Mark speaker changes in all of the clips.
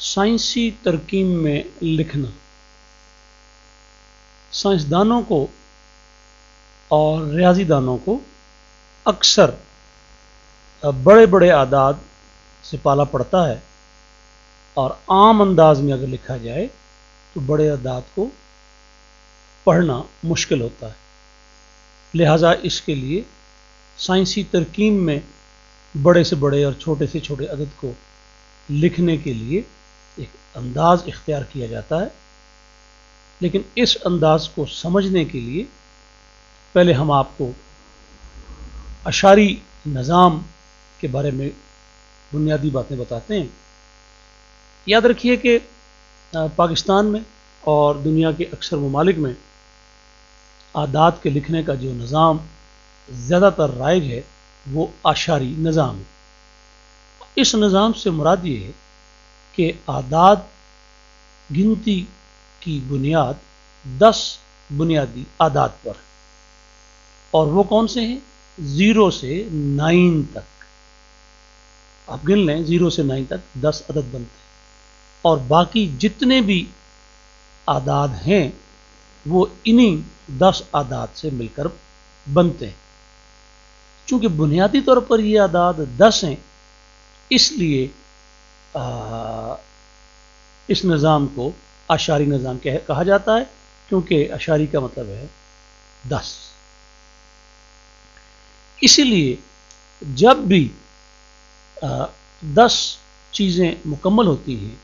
Speaker 1: سائنسی ترکیم میں لکھنا۔ سائنسدانوں کو اور ریاضی دانوں کو اکثر بڑے بڑے اعداد سے پالا پڑتا ہے اور عام انداز میں اگر لکھا جائے تو بڑے اعداد کو پڑھنا مشکل ہوتا ہے۔ لہذا اس کے لیے سائنسی ترکیم میں بڑے سے بڑے اور چھوٹے سے چھوٹے عدد کو لکھنے کے لیے ایک انداز اختیار کیا جاتا ہے۔ لیکن اس انداز کو سمجھنے کے لیے پہلے ہم آپ کو اشاری نظام کے بارے میں بنیادی باتیں بتاتے ہیں۔ یاد رکھیے کہ پاکستان میں اور دنیا کے اکثر ممالک میں آدات کے لکھنے کا جو نظام زیادہ تر رائج ہے وہ آشاری نظام ہے۔ اس نظام سے مراد یہ ہے کہ آداد گنتی کی بنیاد، دس بنیادی آداد پر اور وہ کون سے ہیں؟ زیرو سے نائن تک۔ آپ گن لیں، زیرو سے نائن تک دس عدد بنتے ہیں اور باقی جتنے بھی آداد ہیں، وہ انہی دس آداد سے مل کر بنتے ہیں۔ چونکہ بنیادی طور پر یہ آداد دس ہیں، اس لیے اس نظام کو اشاری نظام کہا جاتا ہے، کیونکہ اشاری کا مطلب ہے دس۔ اسی لیے جب بھی دس چیزیں مکمل ہوتی ہیں،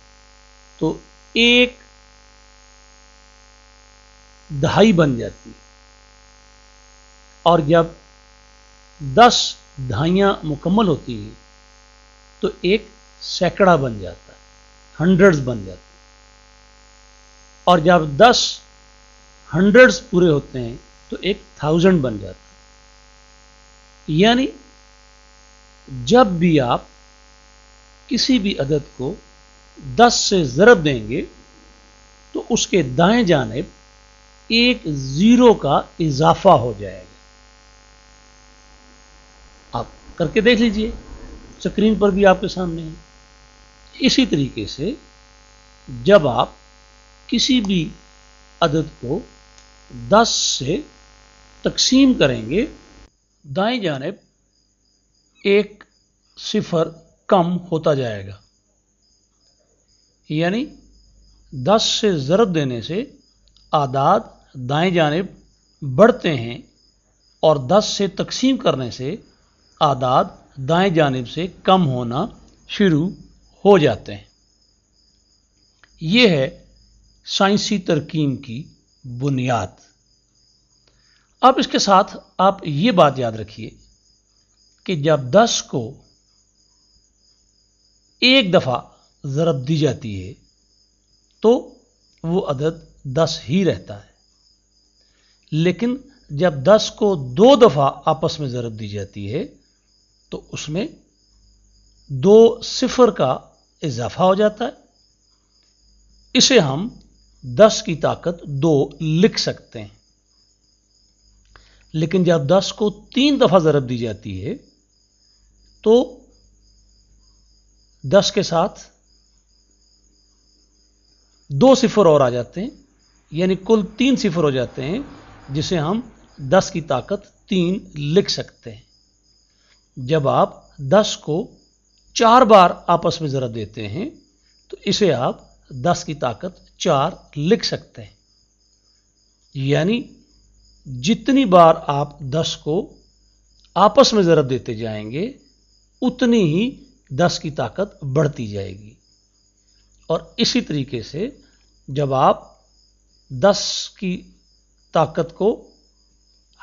Speaker 1: تو ایک دہائی بن جاتی ہے اور جب دس دہائیاں مکمل ہوتی ہیں، تو ایک سینکڑا بن جاتا ہے ہنڈریڈز بن جاتے ہیں۔ اور جب دس ہنڈریڈز پورے ہوتے ہیں، تو ایک تھاؤزنڈ بن جاتا ہے۔ یعنی جب بھی آپ کسی بھی عدد کو دس سے ضرب دیں گے، تو اس کے دائیں جانب ایک زیرو کا اضافہ ہو جائے گا۔ آپ کر کے دیکھ لیجیے اسکرین پر بھی آپ کے سامنے ہے۔ اسی طریقے سے جب آپ کسی بھی عدد کو دس سے تقسیم کریں گے، دائیں جانب ایک صفر کم ہوتا جائے گا۔ یعنی دس سے ضرب دینے سے آداد دائیں جانب بڑھتے ہیں اور دس سے تقسیم کرنے سے آداد دائیں جانب سے کم ہونا شروع ہو جاتے ہیں۔ یہ ہے سائنسی ترکیم کی بنیاد۔ اب اس کے ساتھ آپ یہ بات یاد رکھیے کہ جب دس کو ایک دفعہ ضرب دی جاتی ہے تو وہ عدد دس ہی رہتا ہے۔ لیکن جب دس کو دو دفعہ آپس میں ضرب دی جاتی ہے تو اس میں دو صفر کا اضافہ ہو جاتا ہے۔ اسے ہم دس کی طاقت دو لکھ سکتے ہیں۔ لیکن جب دس کو تین دفعہ ضرب دی جاتی ہے، تو دس کے ساتھ دو صفر اور آ جاتے ہیں یعنی کل تین صفر ہو جاتے ہیں، جسے ہم دس کی طاقت تین لکھ سکتے ہیں۔ جب آپ دس کو چار بار آپس میں ذرا دیتے ہیں، تو اسے آپ دس کی طاقت چار لکھ سکتے ہیں۔ یعنی جتنی بار آپ دس کو آپس میں ضرب دیتے جائیں گے، اتنی ہی دس کی طاقت بڑھتی جائے گی۔ اور اسی طریقے سے جب آپ دس کی طاقت کو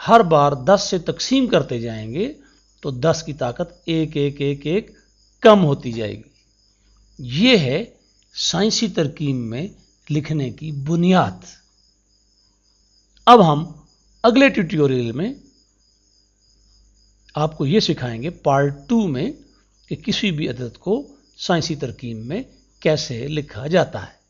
Speaker 1: ہر بار دس سے تقسیم کرتے جائیں گے، تو دس کی طاقت ایک ایک ایک ایک کم ہوتی جائے گی۔ یہ ہے سائنسی ترکیب میں لکھنے کی بنیاد۔ اب ہم اگلے ٹیوٹوریل میں آپ کو یہ سکھائیں گے پارٹ ٹو میں کہ کسی بھی عدد کو سائنسی ترکیب میں کیسے لکھا جاتا ہے۔